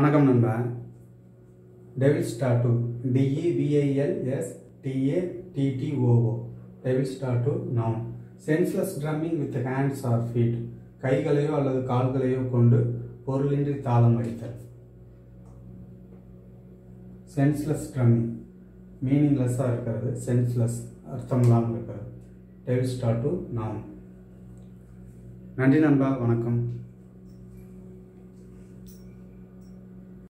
வணக்கம் நண்பா. Devils tattoo D E V I L S T A T T O O devils tattoo noun senseless drumming with hands or feet கைகளையோ அல்லது கால்களையோ கொண்டு பொருளின்றி தாளம் அடித்தல் senseless drumming மீனிங்லெஸ்ஸாக இருக்கிறது. Senseless அர்த்தம் இல்லாமல் இருக்கிறது. டெவில்ஸ் டாட்டூ நவுன் நன்றி நண்பா. வணக்கம்.